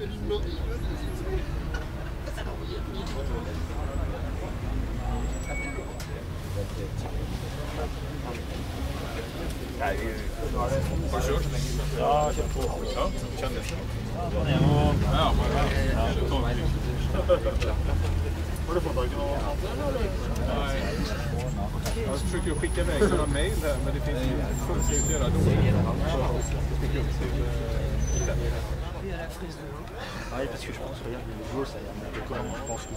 Har du kört? Ja, jag har kört på. Ja, kändes det? Ja, Har du fått tag i Nej. Jag försöker skicka iväg några mejl här men det finns ju funkar inte att göra då. à la fraise de l'eau. Ah oui, parce que je pense, regarde, le gros, ça a l'air un peu comme, je pense. Que...